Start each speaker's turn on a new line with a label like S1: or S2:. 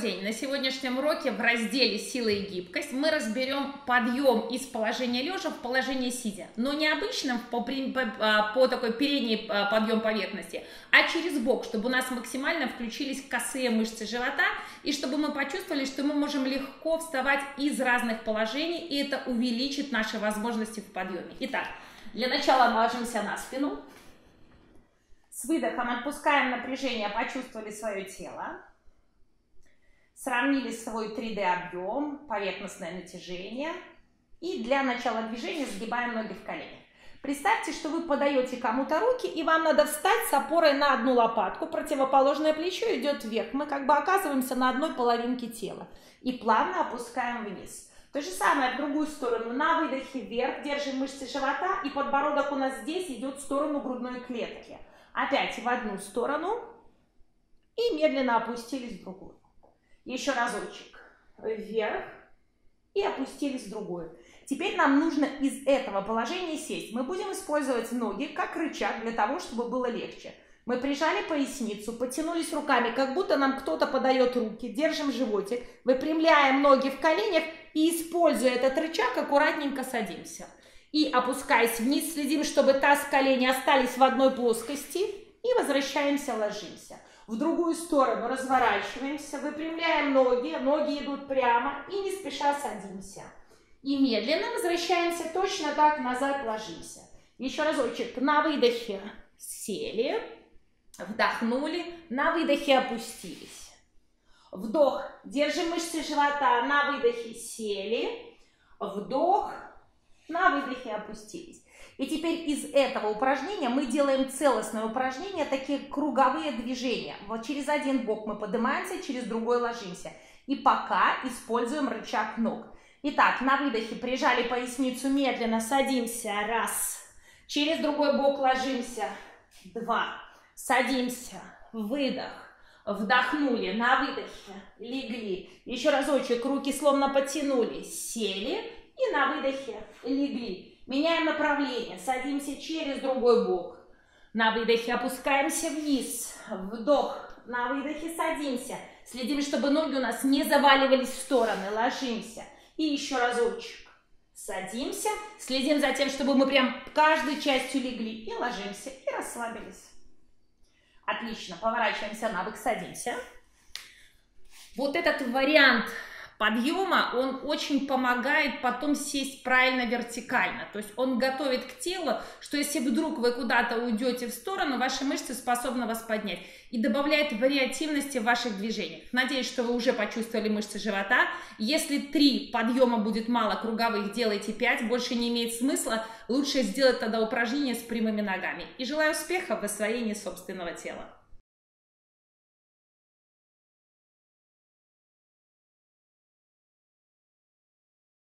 S1: День! На сегодняшнем уроке в разделе «Сила и гибкость» мы разберем подъем из положения лежа в положение сидя. Но не обычным по, по, а, по такой передней а, подъем поверхности, а через бок, чтобы у нас максимально включились косые мышцы живота и чтобы мы почувствовали, что мы можем легко вставать из разных положений, и это увеличит наши возможности в подъеме. Итак, для начала ложимся на спину. С выдохом отпускаем напряжение, почувствовали свое тело. Сравнили свой 3D объем, поверхностное натяжение. И для начала движения сгибаем ноги в колени. Представьте, что вы подаете кому-то руки, и вам надо встать с опорой на одну лопатку, противоположное плечо идет вверх. Мы как бы оказываемся на одной половинке тела. И плавно опускаем вниз. То же самое в другую сторону. На выдохе вверх держим мышцы живота, и подбородок у нас здесь идет в сторону грудной клетки. Опять в одну сторону и медленно опустились в другую. Еще разочек. Вверх и опустились в другую. Теперь нам нужно из этого положения сесть. Мы будем использовать ноги как рычаг для того, чтобы было легче. Мы прижали поясницу, потянулись руками, как будто нам кто-то подает руки, держим животик, выпрямляем ноги в коленях и, используя этот рычаг, аккуратненько садимся. И опускаясь вниз, следим, чтобы таз, колени остались в одной плоскости. И возвращаемся, ложимся. В другую сторону разворачиваемся, выпрямляем ноги, ноги идут прямо и не спеша садимся. И медленно возвращаемся точно так назад, ложимся. Еще разочек. На выдохе сели, вдохнули, на выдохе опустились. Вдох, держим мышцы живота, на выдохе сели, вдох, на выдохе опустились. И теперь из этого упражнения мы делаем целостное упражнение, такие круговые движения. Вот через один бок мы поднимаемся, через другой ложимся. И пока используем рычаг ног. Итак, на выдохе прижали поясницу медленно, садимся, раз. Через другой бок ложимся, два. Садимся, выдох. Вдохнули, на выдохе, легли. Еще разочек, руки словно потянули, сели и на выдохе легли. Меняем направление, садимся через другой бок. На выдохе опускаемся вниз. Вдох. На выдохе садимся. Следим, чтобы ноги у нас не заваливались в стороны. Ложимся. И еще разочек. Садимся. Следим за тем, чтобы мы прям каждой частью легли. И ложимся. И расслабились. Отлично. Поворачиваемся на бок, садимся. Вот этот вариант подъема, он очень помогает потом сесть правильно вертикально. То есть он готовит к телу, что если вдруг вы куда-то уйдете в сторону, ваши мышцы способны вас поднять. И добавляет вариативности в ваших движениях. Надеюсь, что вы уже почувствовали мышцы живота. Если три подъема будет мало круговых, делайте пять, больше не имеет смысла. Лучше сделать тогда упражнение с прямыми ногами. И желаю успехов в освоении собственного тела.